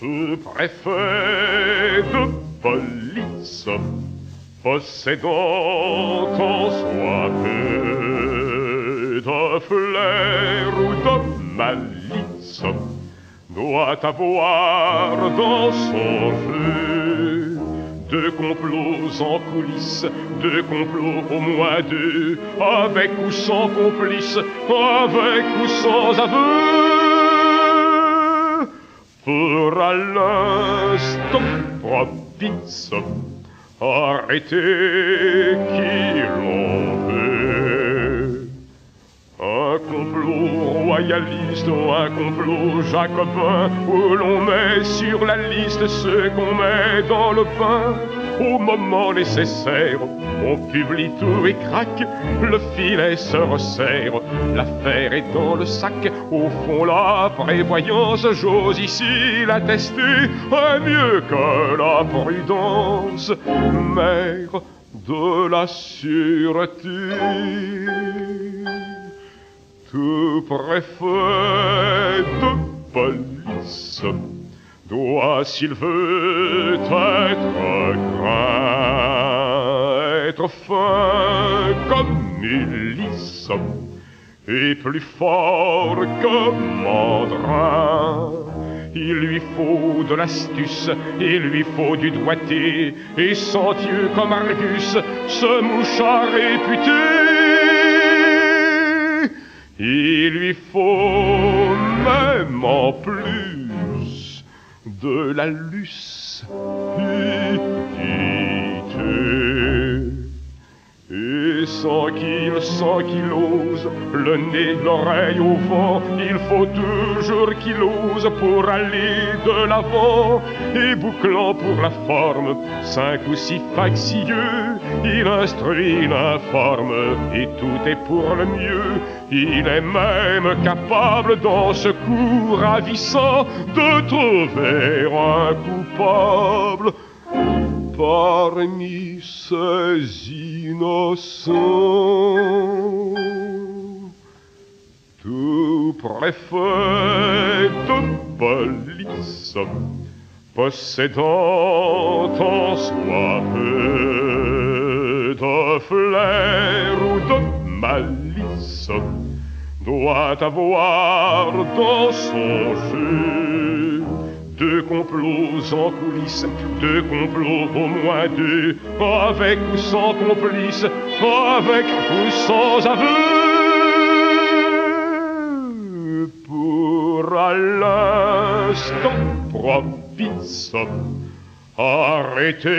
Ce préfet de police, possédant en soi peu de flair ou de malice, doit avoir dans son jeu deux complots en coulisses, deux complots au moins deux, avec ou sans complice, avec ou sans aveu. Pour à l'instant propice, arrêter qui l'on veut. Un complot royaliste ou un complot jacobin où l'on met sur la liste ce qu'on met dans le pain. Au moment nécessaire, on publie tout et craque, le filet se resserre, l'affaire est dans le sac. Au fond, la prévoyance, j'ose ici l'attester, est mieux que la prudence, mère de la sûreté tout préfet de police doit, s'il veut être craint, être fin comme Ulysse et plus fort que Mandrin. Il lui faut de l'astuce, il lui faut du doigté, et sans Dieu comme Argus, ce mouchard réputé. Il lui faut même en plus de la lucidité. Et sans qu'il, sans qu'il ose, le nez, l'oreille au vent, il faut toujours qu'il ose pour aller de l'avant. Et bouclant pour la forme, cinq ou six factieux, il instruit, il informe, et tout est pour le mieux. Il est même capable dans ce ravissant de trouver un coupable parmi ces innocents. Tout préfet de police, possédant en soi peu de flair ou de malice, doit avoir dans son jeu deux complots en coulisses, deux complots au moins deux, avec ou sans complice, avec ou sans aveu. Pour l'instant propice, arrêter.